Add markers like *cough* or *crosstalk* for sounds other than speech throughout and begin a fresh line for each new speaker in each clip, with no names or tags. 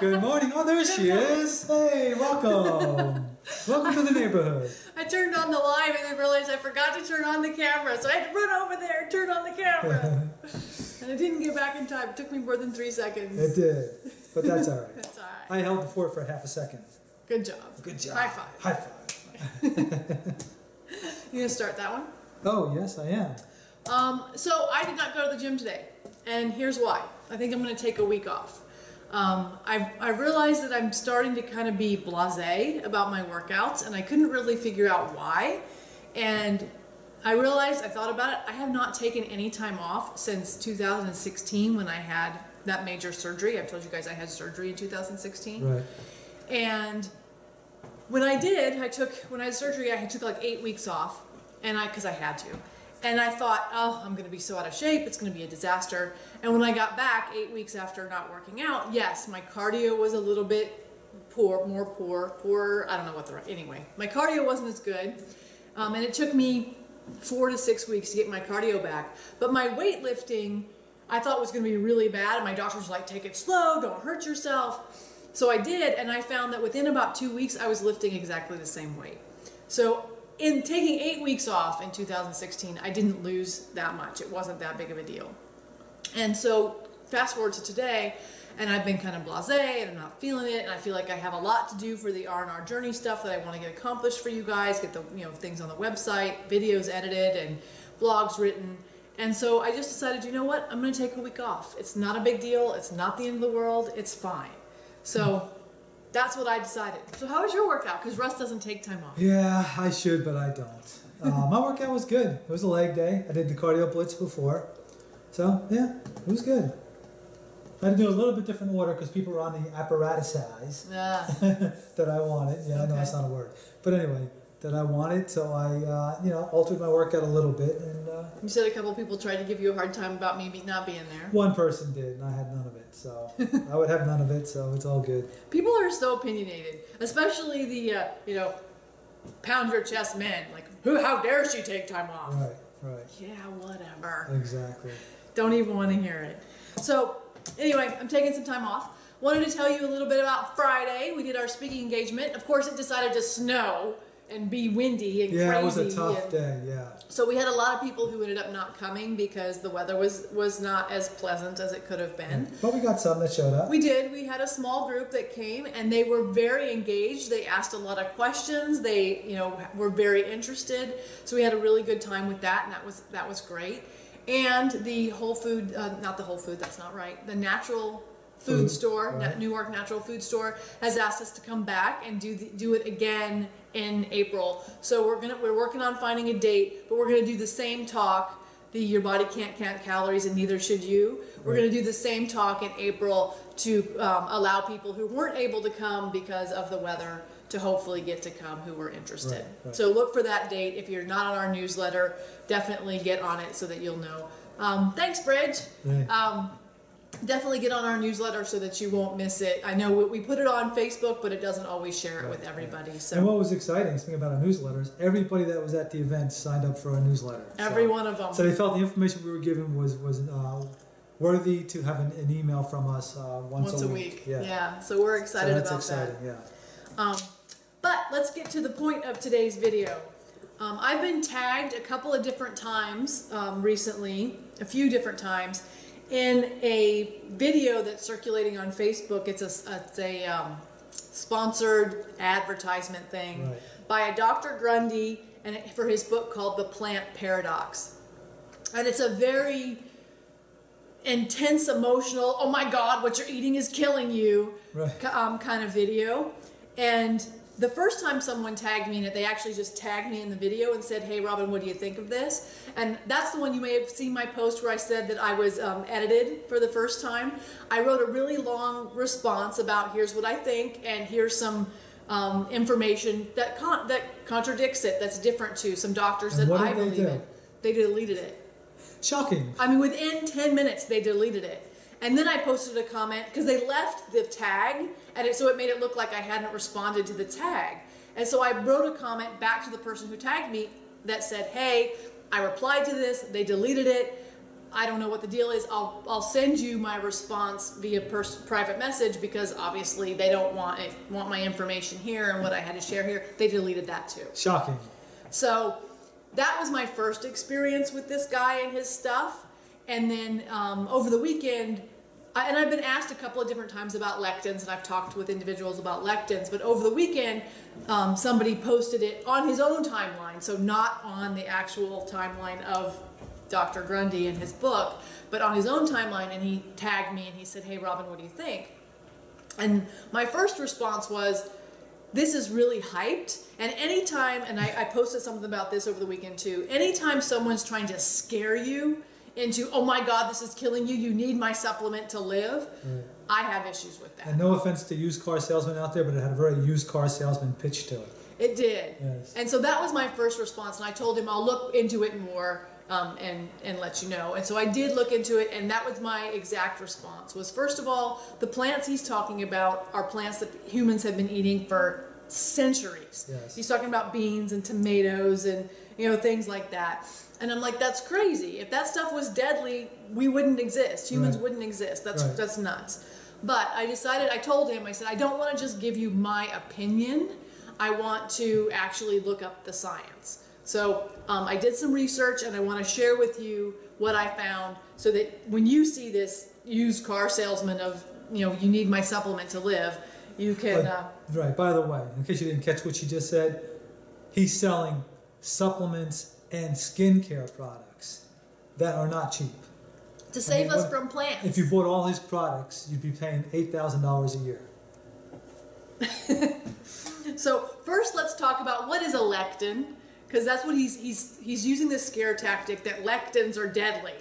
Good morning. Oh, there she is. Hey, welcome. *laughs* welcome to the neighborhood.
I turned on the live and then realized I forgot to turn on the camera, so I had to run over there and turn on the camera. *laughs* and I didn't get back in time. It took me more than three seconds.
It did, but that's all right. *laughs*
That's all right.
I held the fort for half a second.
Good job.
Good job.
High five.
High five.
You gonna start that one?
Oh, yes, I am.
Um, so I did not go to the gym today, and here's why. I think I'm going to take a week off. Um, I, I realized that I'm starting to kind of be blasé about my workouts, and I couldn't really figure out why. And I realized, I thought about it, I have not taken any time off since 2016 when I had that major surgery. I've told you guys I had surgery in 2016.
Right.
And when I did, I took when I had surgery, I took like eight weeks off, and I because I had to, and I thought, oh, I'm going to be so out of shape, it's going to be a disaster. And when I got back eight weeks after not working out, yes, my cardio was a little bit poor, more poor, poor. I don't know what the right. Anyway, my cardio wasn't as good, um, and it took me four to six weeks to get my cardio back. But my weightlifting, I thought was going to be really bad. And my doctor was like, take it slow, don't hurt yourself. So I did, and I found that within about two weeks, I was lifting exactly the same weight. So in taking eight weeks off in 2016, I didn't lose that much. It wasn't that big of a deal. And so fast forward to today, and I've been kind of blasé, and I'm not feeling it, and I feel like I have a lot to do for the R&R Journey stuff that I want to get accomplished for you guys, get the you know things on the website, videos edited, and blogs written. And so I just decided, you know what? I'm going to take a week off. It's not a big deal. It's not the end of the world. It's fine. So that's what I decided. So how was your workout? Because Russ doesn't take time off.
Yeah, I should, but I don't. Uh, my workout was good. It was a leg day. I did the cardio blitz before. So, yeah, it was good. I had to do a little bit different order because people were on the apparatus size
Yeah. *laughs*
that I wanted. Yeah, I know
Okay.
that's not a word. But anyway, that I wanted. So I, uh, you know, altered my workout a little bit. And uh,
You said a couple people tried to give you a hard time about me not being there.
one person did, and I had none of it. So *laughs* I would have none of it. So it's all good.
People are so opinionated, especially the uh, you know pound your chest men. Like, who? How dare she take time off?
Right, right.
Yeah, whatever.
Exactly.
Don't even want to hear it. So, anyway, I'm taking some time off. Wanted to tell you a little bit about Friday. We did our speaking engagement. Of course, it decided to snow and be windy and
Yeah,
crazy.
it was a tough
and-
day. Yeah.
So we had a lot of people who ended up not coming because the weather was was not as pleasant as it could have been.
But we got some that showed up.
We did. We had a small group that came and they were very engaged. They asked a lot of questions. They, you know, were very interested. So we had a really good time with that and that was that was great. And the Whole Food uh, not the Whole Food, that's not right. The Natural Food
Food,
Store,
right.
Newark Natural Food Store has asked us to come back and do the, do it again in April. So we're going to we're working on finding a date, but we're going to do the same talk the your body can't count calories and neither should you. We're
Right.
going to do the same talk in April to um, allow people who weren't able to come because of the weather to hopefully get to come who were interested.
Right, right.
So look for that date. If you're not on our newsletter, definitely get on it so that you'll know. Um, thanks, Bridge. Um, definitely get on our newsletter so that you won't miss it. I know we, we put it on Facebook, but it doesn't always share it with everybody. So
And what was exciting, speaking about our newsletters, everybody that was at the event signed up for our newsletter. So-
every one of them.
So they felt the information we were given was was uh, worthy to have an, an email from us uh, once,
once a week.
Yeah.
Yeah. So we're excited So
that's
about
exciting.
that.
Yeah.
Um, but let's get to the point of today's video. Um, I've been tagged a couple of different times um, recently, a few different times, in a video that's circulating on Facebook. It's a, it's a um, sponsored advertisement thing
Right.
by a Dr. Gundry and for his book called The Plant Paradox. And it's a very intense, emotional, oh my God, what you're eating is killing you
Right.
um, kind of video. And the first time someone tagged me in it, they actually just tagged me in the video and said, Hey, Robin, what do you think of this? And that's the one you may have seen my post where I said that I was um, edited for the first time. I wrote a really long response about here's what I think, and here's some. Um, information that con- that contradicts it. That's different to some doctors
And
that I believe in. They deleted it.
Shocking.
I mean, within 10 minutes, they deleted it. And then I posted a comment because they left the tag, and it, so it made it look like I hadn't responded to the tag. And so I wrote a comment back to the person who tagged me that said, Hey, I replied to this, they deleted it. I don't know what the deal is. I'll I'll send you my response via private message because obviously they don't want it, want my information here and what I had to share here. They deleted that too.
Shocking.
So that was my first experience with this guy and his stuff. And then um, over the weekend, I, and I've been asked a couple of different times about lectins, and I've talked with individuals about lectins. But over the weekend, um, somebody posted it on his own timeline, so not on the actual timeline of Dr. Gundry and his book, but on his own timeline. And he tagged me and he said, "Hey, Robin, what do you think?" And my first response was, this is really hyped. And anytime, and I, I, posted something about this over the weekend too, anytime someone's trying to scare you into, oh my God, this is killing you, you need my supplement to live, right. I have issues with that.
And no offense to used car salesmen out there, but it had a very used car salesman pitch to it.
It did. Yes. And so that was my first response. And I told him I'll look into it more um, and and let you know. And so I did look into it, and that was my exact response. Was first of all, the plants he's talking about are plants that humans have been eating for centuries. Yes. He's talking about beans and tomatoes and you know things like that. And I'm like, that's crazy. If that stuff was deadly, we wouldn't exist. Humans right. wouldn't exist. That's right. that's nuts. But I decided. I told him. I said, I don't want to just give you my opinion. I want to actually look up the science. So um, I did some research and I want to share with you what I found so that when you see this used car salesman of, you know, you need my supplement to live, you can. Uh,
right, by the way, in case you didn't catch what she just said, he's selling supplements and skincare products that are not cheap.
To save I mean, us what, from plants.
If you bought all his products, you'd be paying $8,000 a year. *laughs*
so, first, let's talk about what is a lectin because that's what he's he's he's using this scare tactic that lectins are deadly.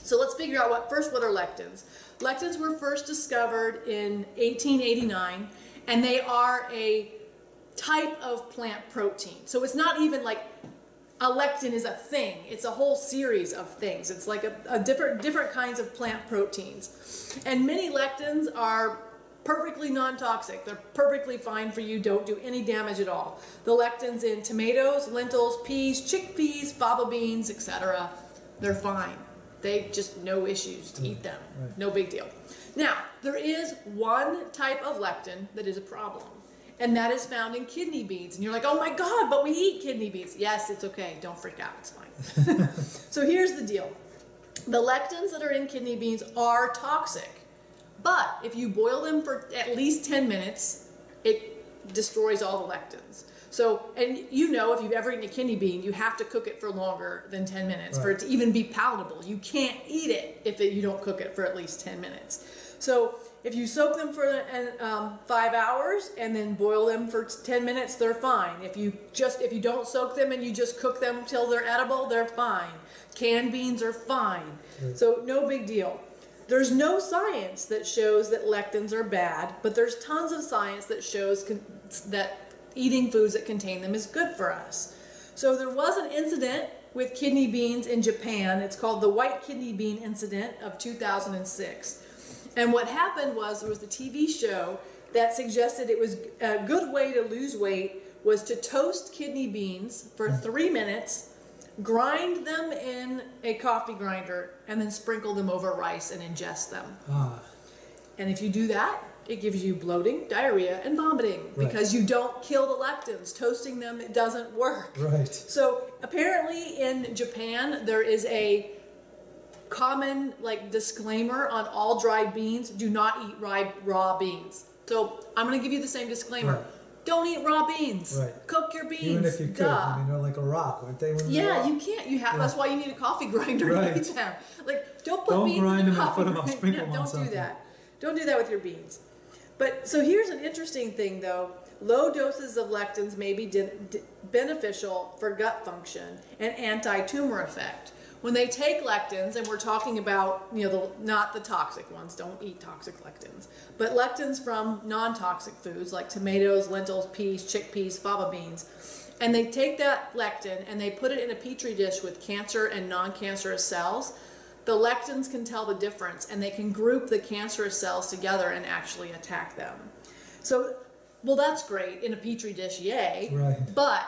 So let's figure out what first what are lectins. Lectins were first discovered in 1889 and they are a type of plant protein. So it's not even like a lectin is a thing. It's a whole series of things. It's like a, a different different kinds of plant proteins. And many lectins are perfectly non-toxic. They're perfectly fine for you, don't do any damage at all. The lectins in tomatoes, lentils, peas, chickpeas, faba beans, etc., they're fine. They just no issues to eat them. Mm, no big deal. Now, there is one type of lectin that is a problem. And that is found in kidney beans. And you're like, oh my God, but we eat kidney beans. Yes, it's okay. Don't freak out. It's fine. *laughs* so here's the deal. The lectins that are in kidney beans are toxic. But if you boil them for at least 10 minutes, it destroys all the lectins. So, and you know, if you've ever eaten a kidney bean, you have to cook it for longer than 10 minutes right. for it to even be palatable. You can't eat it if it, you don't cook it for at least 10 minutes. So, if you soak them for um, five hours and then boil them for 10 minutes, they're fine. If you just if you don't soak them and you just cook them till they're edible, they're fine. Canned beans are fine. So no big deal. There's no science that shows that lectins are bad, but there's tons of science that shows that eating foods that contain them is good for us. So there was an incident with kidney beans in Japan. It's called the white kidney bean incident of 2006. And what happened was there was a TV show that suggested it was a good way to lose weight was to toast kidney beans for 3 minutes grind them in a coffee grinder, and then sprinkle them over rice and ingest them. Ah. And if you do that, it gives you bloating, diarrhea, and vomiting right. because you don't kill the lectins. Toasting them it doesn't work.
Right.
So apparently in Japan there is a common like disclaimer on all dried beans: do not eat raw, raw beans. So I'm going to give you the same disclaimer. Right. Don't eat raw beans. Right. Cook your beans.
Even if you could, I mean, they're like a rock, aren't they?
yeah, you can't. You have. Yeah. That's why you need a coffee *laughs* grinder right. to eat them. Like, don't put
don't
beans
grind
in
them and put them on sprinkle
no, Don't do that. Don't do that with your beans. But so here's an interesting thing, though. Low doses of lectins may be beneficial for gut function and anti-tumor effect when they take lectins, and we're talking about, you know, the, not the toxic ones, don't eat toxic lectins, but lectins from non toxic foods like tomatoes, lentils, peas, chickpeas, faba beans. And they take that lectin and they put it in a petri dish with cancer and non cancerous cells. The lectins can tell the difference and they can group the cancerous cells together and actually attack them. So, well, that's great in a petri dish, yay.
Right.
But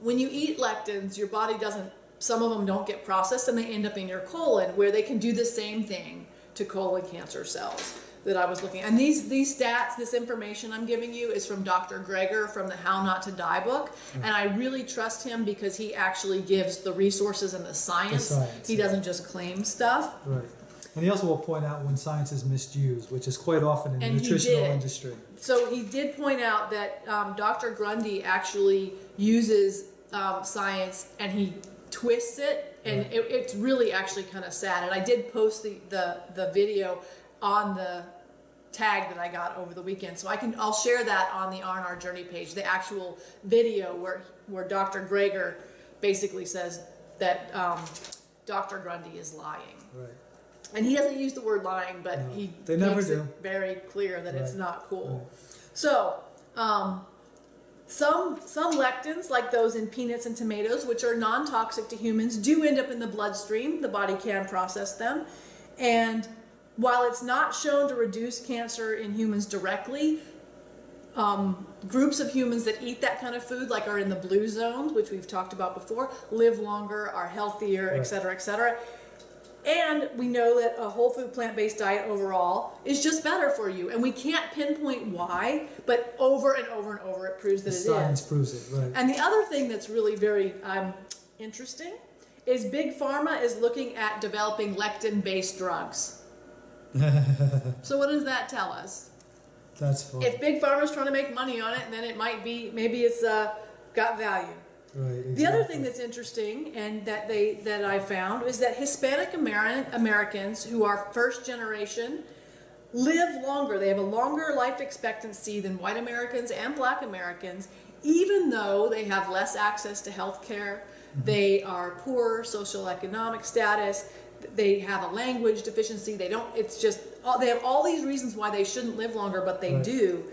when you eat lectins, your body doesn't some of them don't get processed and they end up in your colon where they can do the same thing to colon cancer cells that I was looking at. And these these stats, this information I'm giving you is from Dr. Greger from the How Not to Die book, and I really trust him because he actually gives the resources and the science.
science,
he
yeah.
doesn't just claim stuff.
Right. And he also will point out when science is misused, which is quite often in the
And he
nutritional industry.
So he did point out that um, Dr. Gundry actually uses um, science and he twists it, and
Right.
it, it's really actually kind of sad. And I did post the, the the video on the tag that I got over the weekend, so I can I'll share that on the R&R Journey page, the actual video where where Dr. Greger basically says that um, Dr. Gundry is lying.
Right.
And he doesn't use the word lying, but
No,
he
they never
makes
do.
it very clear that it's not cool.
right.
So, um, some some lectins, like those in peanuts and tomatoes, which are non-toxic to humans, do end up in the bloodstream. The body can process them, and while it's not shown to reduce cancer in humans directly, um, groups of humans that eat that kind of food, like are in the blue zones, which we've talked about before, live longer, are healthier, et
Right.
cetera, et cetera. And we know that a whole food plant based diet overall is just better for you. And we can't pinpoint why, but over and over and over it proves that
The
it is.
science proves it, right.
And the other thing that's really very um, interesting is Big Pharma is looking at developing lectin based drugs. *laughs* so, what does that tell us?
That's fun.
If Big Pharma's trying to make money on it, then it might be, maybe it's uh, got value.
Right. Exactly.
The other thing that's interesting and that they that I found is that Hispanic Ameri- Americans who are first generation live longer. They have a longer life expectancy than white Americans and black Americans, even though they have less access to health care. Mm-hmm. They are poor social economic status. They have a language deficiency. They don't, it's just, they have all these reasons why they shouldn't live longer, but they
Right.
do.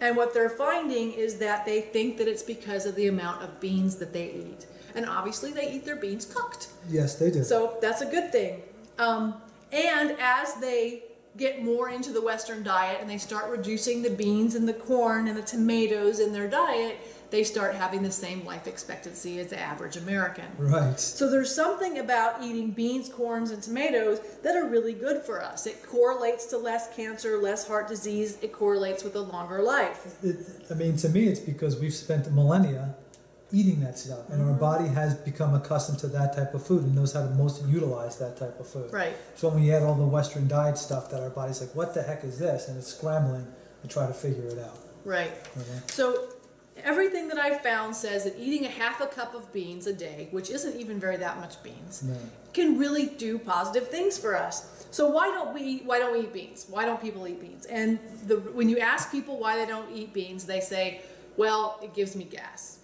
And what they're finding is that they think that it's because of the amount of beans that they eat. And obviously, they eat their beans cooked.
Yes, they do.
So that's a good thing. Um, and as they get more into the Western diet and they start reducing the beans and the corn and the tomatoes in their diet, they start having the same life expectancy as the average American.
right.
So there's something about eating beans, corns, and tomatoes that are really good for us. It correlates to less cancer, less heart disease. It correlates with a longer life.
It, I mean, to me, it's because we've spent millennia eating that stuff, and our
Mm-hmm.
body has become accustomed to that type of food and knows how to most utilize that type of food.
Right.
So when we add all the Western diet stuff, that our body's like, "What the heck is this?" and it's scrambling to try to figure it out.
Right.
know?
So everything that I've found says that eating a half a cup of beans a day, which isn't even very that much beans,
No.
can really do positive things for us. So why don't we why don't we eat beans? Why don't people eat beans? And the, when you ask people why they don't eat beans, they say, "Well, it gives me gas."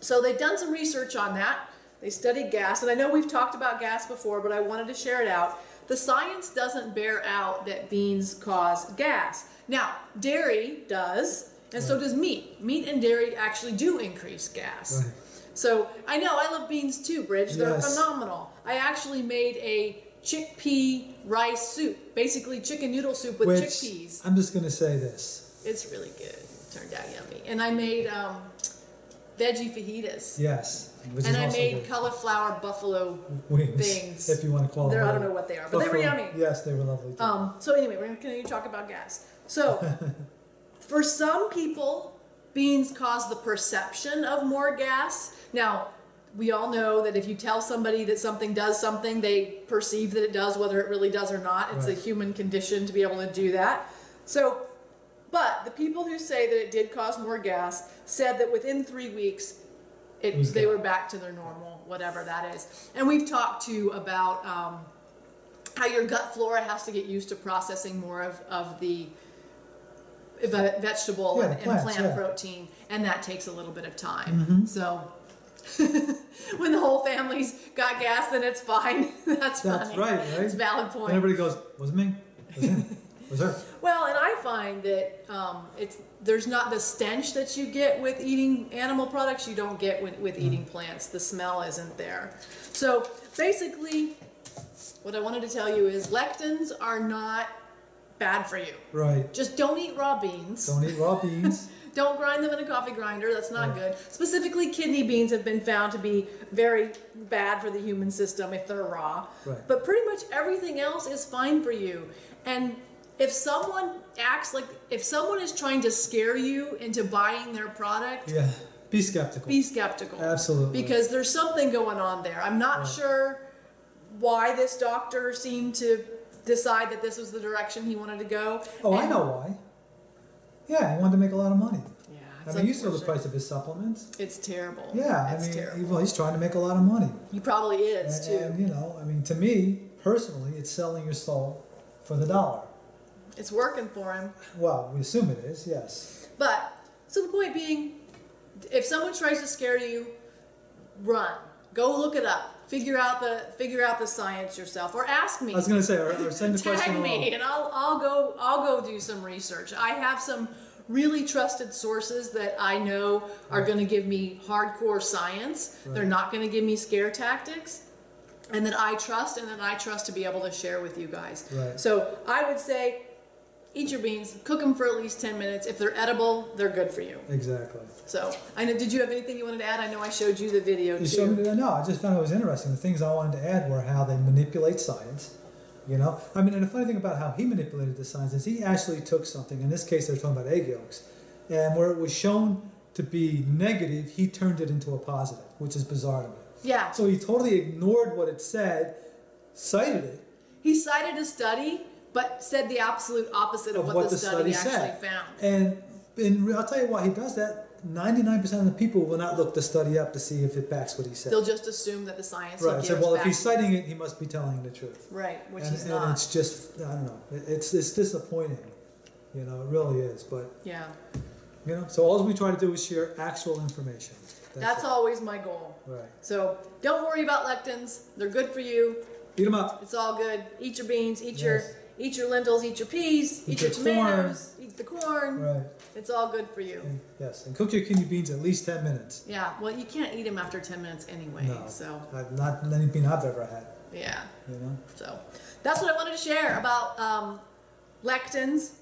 So they've done some research on that. They studied gas, and I know we've talked about gas before, but I wanted to share it out. The science doesn't bear out that beans cause gas. Now, dairy does, and so does meat. Meat and dairy actually do increase gas.
Right.
So I know I love beans too, Bridge. They're
Yes.
phenomenal. I actually made a chickpea rice soup, basically chicken noodle soup with
Which
chickpeas.
I'm just gonna say this.
It's really good. Turned out yummy. And I made um, veggie fajitas.
Yes. Which
and I made
good.
cauliflower buffalo.
wings,
things.
if you want to call them.
I don't know what they are, but they were yummy.
Yes, they were lovely. Too.
Um, so anyway, we're going to continue to talk about gas. So, *laughs* for some people, beans cause the perception of more gas. Now, we all know that if you tell somebody that something does something, they perceive that it does, whether it really does or not. It's a human condition to be able to do that. So, but the people who say that it did cause more gas said that within three weeks, it,
It
they
gone.
were back to their normal, whatever that is. And we've talked too about um, how your gut flora has to get used to processing more of, of the ve- vegetable
Yeah,
and, and
plants,
plant
yeah. Mm-hmm.
protein, and that takes a little bit of time. So. *laughs* when the whole family's got gas, then it's fine. *laughs* That's
That's
funny.
right, right?
It's a valid point.
And everybody goes, "Was it me? Was it? was her?" *laughs*
Well, and I find that um, it's there's not the stench that you get with eating animal products you don't get with, with eating plants. The smell isn't there. So basically, what I wanted to tell you is lectins are not bad for you.
Right.
Just don't eat raw beans.
Don't eat raw beans. *laughs*
Don't grind them in a coffee grinder. That's not good. Specifically, kidney beans have been found to be very bad for the human system if they're raw.
Right.
But pretty much everything else is fine for you. And if someone acts like, if someone is trying to scare you into buying their product,
Yeah. Be skeptical.
be skeptical.
Absolutely.
Because there's something going on there. I'm not
Right.
sure why this doctor seemed to decide that this was the direction he wanted to go.
oh, I know why. Yeah, he wanted to make a lot of money.
Yeah,
I mean, you saw the price of his supplements.
It's terrible.
Yeah,
it's
I mean,
terrible.
well, he's trying to make a lot of money.
He probably is
And,
too.
and, you know, I mean, to me personally, it's selling your soul for the dollar.
It's working for him.
Well, we assume it is. Yes.
But so the point being, if someone tries to scare you, run. Go look it up. Figure out the figure out the science yourself, or ask me.
I was gonna say, or, or send the question
Tag me,
along.
and I'll I'll go I'll go do some research. I have some really trusted sources that I know are going to give me hardcore science. They're not going to give me scare tactics. And that I trust, and that I trust to be able to share with you guys.
Right.
So I would say, eat your beans, cook them for at least ten minutes. If they're edible, they're good for you.
Exactly.
So I know. Did you have anything you wanted to add? I know I showed you the video
You
too.
showed me. No, I just found it was interesting. The things I wanted to add were how they manipulate science. You know, I mean, and the funny thing about how he manipulated the science is he actually took something. In this case, they're talking about egg yolks, and where it was shown to be negative, he turned it into a positive, which is bizarre to me.
yeah.
So he totally ignored what it said, cited it,
He cited a study, but said the absolute opposite of, what, the, study, actually
said.
found.
And, and I'll tell you why he does that. 99% of the people will not look the study up to see if it backs what he said.
They'll just assume that the science
right.
he
So, well, if he's citing it, he must be telling the truth.
right, which
and,
he's
and
not.
it's just, I don't know, it's, it's disappointing. You know, it really is. But,
yeah,
you know, so all we try to do is share actual information.
that's
it.
always my goal.
Right.
So don't worry about lectins; they're good for you.
Eat them up.
It's all good. Eat your beans. Eat
Yes.
your eat your lentils. Eat your peas. Eat,
Eat
your,
your corn.
tomatoes. Eat the corn.
Right.
It's all good for you.
And- yes. And cook your kidney beans at least 10 minutes.
Yeah. Well, you can't eat them after ten minutes anyway.
No.
So
I've not any bean I've ever had.
yeah.
You know?
So that's what I wanted to share about um, lectins.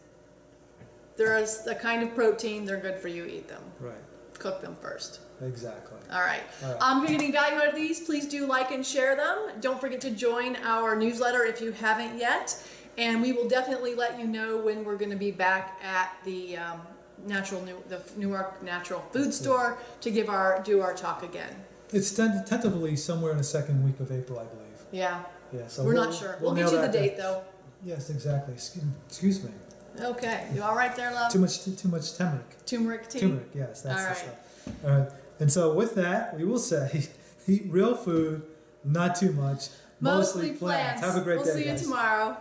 They're a, a kind of protein. They're good for you. Eat them.
Right.
Cook them first.
Exactly.
All right.
All right.
Um, if you're getting value out of these, please do like and share them. Don't forget to join our newsletter if you haven't yet. And we will definitely let you know when we're going to be back at the um, natural New, the Newark Natural Food Store to give our do our talk again.
It's tentatively somewhere in the second week of April, I believe.
Yeah,
Yeah, so
we're
we'll-
not sure. We'll,
nail
get you the date though.
Yes, exactly. Excuse, me.
Okay, you all right there, love?
Too much, too, too much turmeric.
Turmeric tea.
Turmeric, yes, that's
All
the
right.
stuff. All right. And so with that, we will say, *laughs* eat real food, not too much,
Mostly plants.
Have a great
we'll
day,
see you
guys.
tomorrow.